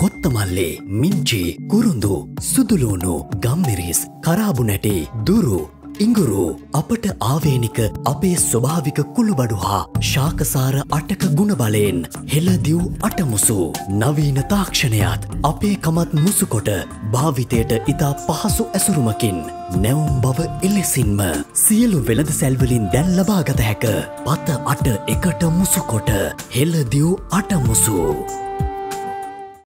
කොත්තමල්ලේ මිංචි කුරුඳු සුදුලූුණු ගම්මිරිස් කරාබු නැටේ දුරු ඉංගුරු අපට ආවේනික අපේ ස්වභාවික කුළුබඩු හා ශාකසාර අටක ගුණබලයෙන් හෙළදිව් අටමුසු නවීන තාක්ෂණයත් අපේ කමත් මුසුකොට භාවිතයට ඉතා පහසු ඇසුරුමකින් නැවුම් බව එලෙසින්ම සියලු වෙළඳ සැල්වලින් දැන් ලබාගත හැක පත අට එකට මුසුකොට හෙළදිව් අටමුසු.